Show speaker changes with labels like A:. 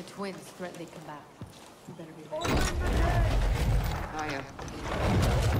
A: The twins threaten they come back. You better be ready.
B: Naya.